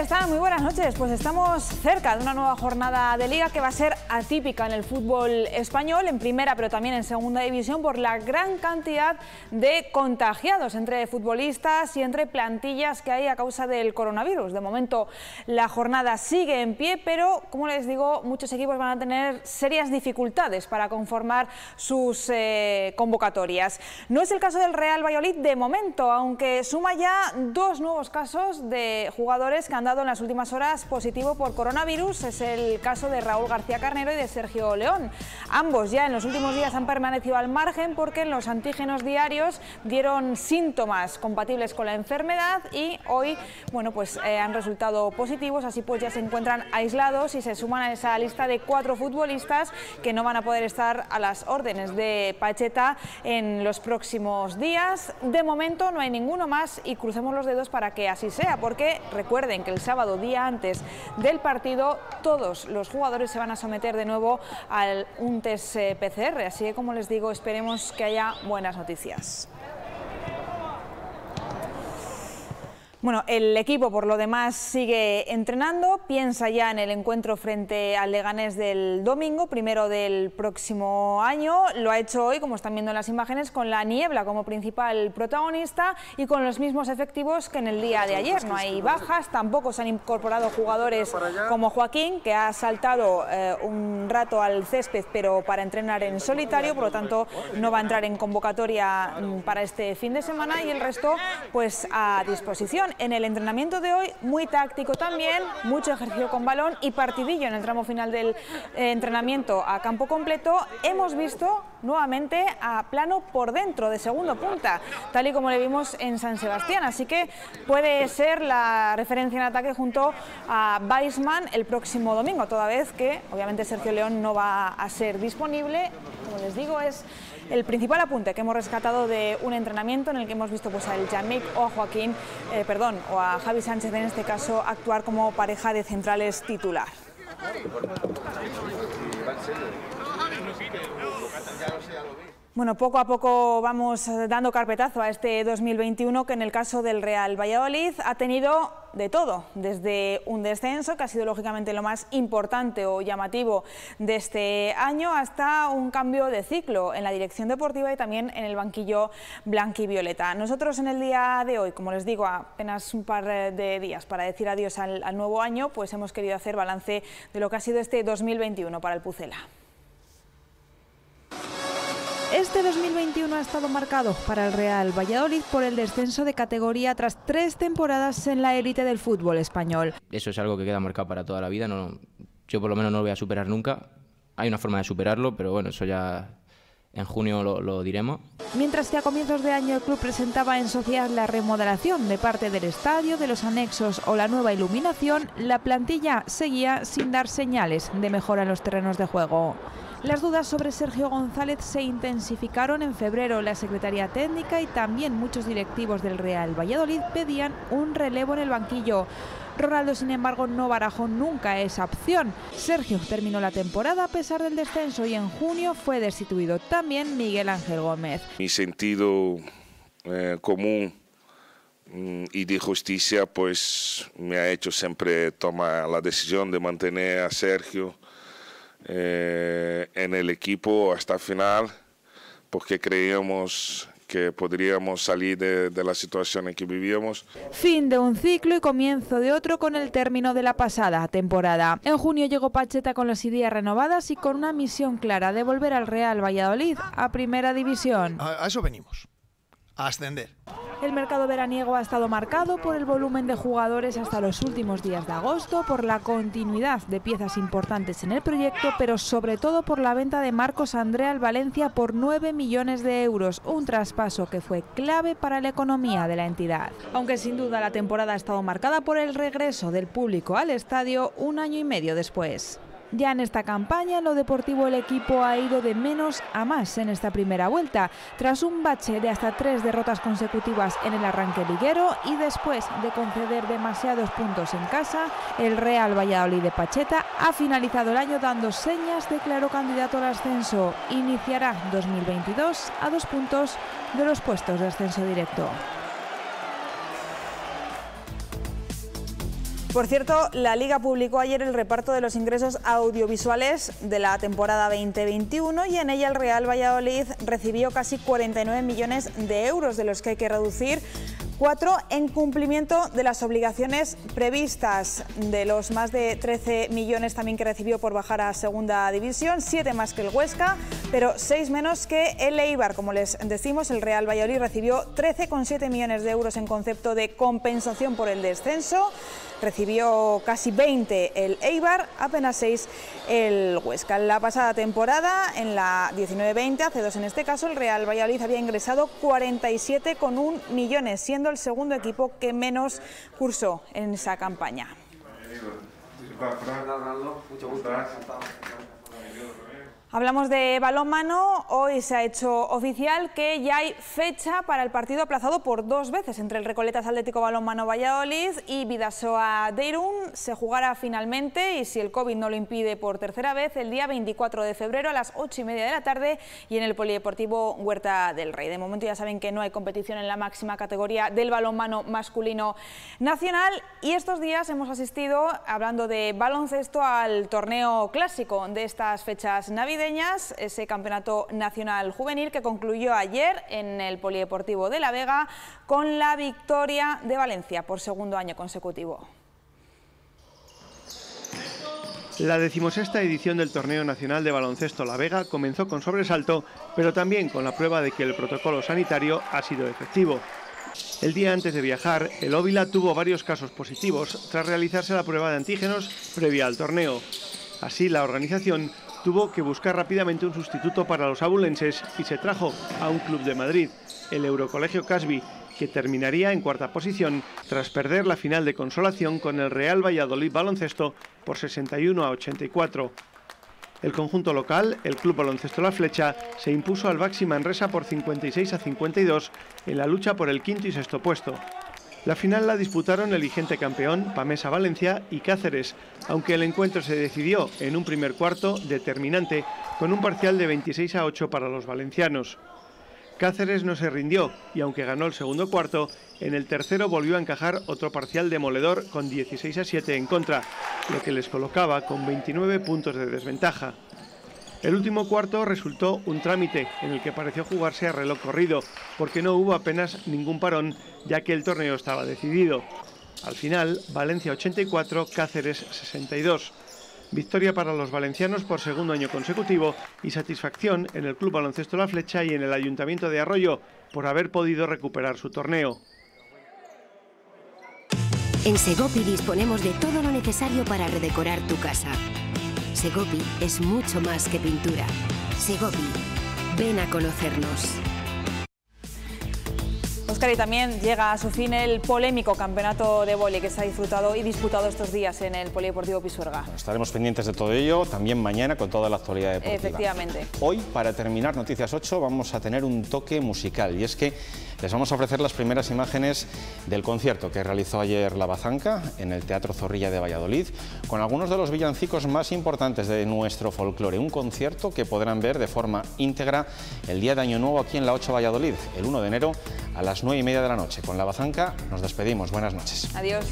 están? Muy buenas noches. Pues estamos cerca de una nueva jornada de liga que va a ser atípica en el fútbol español, en primera pero también en segunda división, por la gran cantidad de contagiados entre futbolistas y entre plantillas que hay a causa del coronavirus. De momento la jornada sigue en pie, pero como les digo, muchos equipos van a tener serias dificultades para conformar sus eh, convocatorias. No es el caso del Real Valladolid de momento, aunque suma ya dos nuevos casos de jugadores que han dado en las últimas horas positivo por coronavirus. Es el caso de Raúl García Carnero y de Sergio León. Ambos ya en los últimos días han permanecido al margen porque en los antígenos diarios dieron síntomas compatibles con la enfermedad y hoy bueno, pues, eh, han resultado positivos, así pues ya se encuentran aislados y se suman a esa lista de cuatro futbolistas que no van a poder estar a las órdenes de Pacheta en los próximos días. De momento no hay ninguno más y crucemos los dedos para que así sea, porque recuerden que el sábado, día antes del partido, todos los jugadores se van a someter de nuevo a un test eh, PCR. Así que, como les digo, esperemos que haya buenas noticias. Bueno, el equipo por lo demás sigue entrenando, piensa ya en el encuentro frente al Leganés del domingo, primero del próximo año. Lo ha hecho hoy, como están viendo en las imágenes, con la niebla como principal protagonista y con los mismos efectivos que en el día de ayer. No hay bajas, tampoco se han incorporado jugadores como Joaquín, que ha saltado eh, un rato al césped, pero para entrenar en solitario, por lo tanto no va a entrar en convocatoria mm, para este fin de semana y el resto pues a disposición en el entrenamiento de hoy, muy táctico también, mucho ejercicio con balón y partidillo en el tramo final del eh, entrenamiento a campo completo. Hemos visto nuevamente a plano por dentro de segundo punta, tal y como le vimos en San Sebastián. Así que puede ser la referencia en ataque junto a Weisman el próximo domingo, toda vez que obviamente Sergio León no va a ser disponible. Como les digo, es el principal apunte que hemos rescatado de un entrenamiento en el que hemos visto pues, al Yannick o a Joaquín, eh, perdón, o a Javi Sánchez en este caso actuar como pareja de centrales titular. Bueno, poco a poco vamos dando carpetazo a este 2021 que en el caso del Real Valladolid ha tenido de todo, desde un descenso, que ha sido lógicamente lo más importante o llamativo de este año, hasta un cambio de ciclo en la dirección deportiva y también en el banquillo blanquivioleta. Nosotros en el día de hoy, como les digo, apenas un par de días para decir adiós al, al nuevo año, pues hemos querido hacer balance de lo que ha sido este 2021 para el Pucela. Este 2021 ha estado marcado para el Real Valladolid por el descenso de categoría tras tres temporadas en la élite del fútbol español. Eso es algo que queda marcado para toda la vida, no, yo por lo menos no lo voy a superar nunca. Hay una forma de superarlo, pero bueno, eso ya en junio lo, lo, diremos. Mientras que a comienzos de año el club presentaba en sociedad la remodelación de parte del estadio, de los anexos o la nueva iluminación, la plantilla seguía sin dar señales de mejora en los terrenos de juego. Las dudas sobre Sergio González se intensificaron en febrero. La Secretaría Técnica y también muchos directivos del Real Valladolid pedían un relevo en el banquillo. Ronaldo, sin embargo, no barajó nunca esa opción. Sergio terminó la temporada a pesar del descenso y en junio fue destituido también Miguel Ángel Gómez. Mi sentido eh, común mm, y de justicia pues me ha hecho siempre tomar la decisión de mantener a Sergio eh, en el equipo hasta el final porque creíamos que podríamos salir de, de, la situación en que vivíamos. Fin de un ciclo y comienzo de otro con el término de la pasada temporada. En junio llegó Pacheta con las ideas renovadas y con una misión clara de volver al Real Valladolid a Primera División. A, a eso venimos, a ascender. El mercado veraniego ha estado marcado por el volumen de jugadores hasta los últimos días de agosto, por la continuidad de piezas importantes en el proyecto, pero sobre todo por la venta de Marcos André al Valencia por 9 millones de euros, un traspaso que fue clave para la economía de la entidad. Aunque sin duda la temporada ha estado marcada por el regreso del público al estadio un año y medio después. Ya en esta campaña, lo deportivo el equipo ha ido de menos a más en esta primera vuelta, tras un bache de hasta tres derrotas consecutivas en el arranque liguero y después de conceder demasiados puntos en casa, el Real Valladolid de Pacheta ha finalizado el año dando señas de claro candidato al ascenso. Iniciará 2022 a dos puntos de los puestos de ascenso directo. Por cierto, la Liga publicó ayer el reparto de los ingresos audiovisuales de la temporada 2021 y en ella el Real Valladolid recibió casi 49 millones de euros, de los que hay que reducir Cuatro, en cumplimiento de las obligaciones previstas de los más de 13 millones también que recibió por bajar a segunda división, siete más que el Huesca, pero seis menos que el Eibar. Como les decimos, el Real Valladolid recibió 13,7 millones de euros en concepto de compensación por el descenso recibió casi 20 el Eibar, apenas 6 el Huesca. En la pasada temporada, en la 19-20, hace dos en este caso, el Real Valladolid había ingresado 47,1 millones, siendo el segundo equipo que menos cursó en esa campaña. Hablamos de balonmano. Hoy se ha hecho oficial que ya hay fecha para el partido aplazado por dos veces entre el Recoletas Atlético Balonmano Valladolid y Vidasoa Deirún. Se jugará finalmente y si el COVID no lo impide por tercera vez el día 24 de febrero a las 8 y media de la tarde y en el Polideportivo Huerta del Rey. De momento ya saben que no hay competición en la máxima categoría del balonmano masculino nacional y estos días hemos asistido, hablando de baloncesto, al torneo clásico de estas fechas navideñas ese campeonato nacional juvenil que concluyó ayer en el Polideportivo de La Vega con la victoria de Valencia por segundo año consecutivo. La decimosexta edición del Torneo Nacional de Baloncesto La Vega comenzó con sobresalto, pero también con la prueba de que el protocolo sanitario ha sido efectivo. El día antes de viajar, el Óvila tuvo varios casos positivos tras realizarse la prueba de antígenos previa al torneo. Así, la organización tuvo que buscar rápidamente un sustituto para los abulenses y se trajo a un club de Madrid, el Eurocolegio Casby, que terminaría en cuarta posición tras perder la final de consolación con el Real Valladolid Baloncesto por 61 a 84. El conjunto local, el Club Baloncesto La Flecha, se impuso al Baxi Manresa por 56 a 52 en la lucha por el quinto y sexto puesto. La final la disputaron el vigente campeón Pamesa Valencia y Cáceres, aunque el encuentro se decidió en un primer cuarto determinante con un parcial de 26 a 8 para los valencianos. Cáceres no se rindió y aunque ganó el segundo cuarto, en el tercero volvió a encajar otro parcial demoledor con 16 a 7 en contra, lo que les colocaba con 29 puntos de desventaja. El último cuarto resultó un trámite en el que pareció jugarse a reloj corrido, porque no hubo apenas ningún parón, ya que el torneo estaba decidido. Al final, Valencia 84, Cáceres 62. Victoria para los valencianos por segundo año consecutivo y satisfacción en el Club Baloncesto La Flecha y en el Ayuntamiento de Arroyo por haber podido recuperar su torneo. En Segopi disponemos de todo lo necesario para redecorar tu casa Segopi es mucho más que pintura. Segopi, ven a conocernos. Y también llega a su fin el polémico campeonato de vóley que se ha disfrutado y disputado estos días en el Polideportivo Pisuerga. estaremos pendientes de todo ello, también mañana con toda la actualidad deportiva. Efectivamente. Hoy, para terminar Noticias 8, vamos a tener un toque musical y es que les vamos a ofrecer las primeras imágenes del concierto que realizó ayer La Bazanca en el Teatro Zorrilla de Valladolid, con algunos de los villancicos más importantes de nuestro folclore. Un concierto que podrán ver de forma íntegra el día de Año Nuevo aquí en la 8 Valladolid, el 1 de enero a las 9 y media de la noche. Con La Bazanca nos despedimos. Buenas noches. Adiós.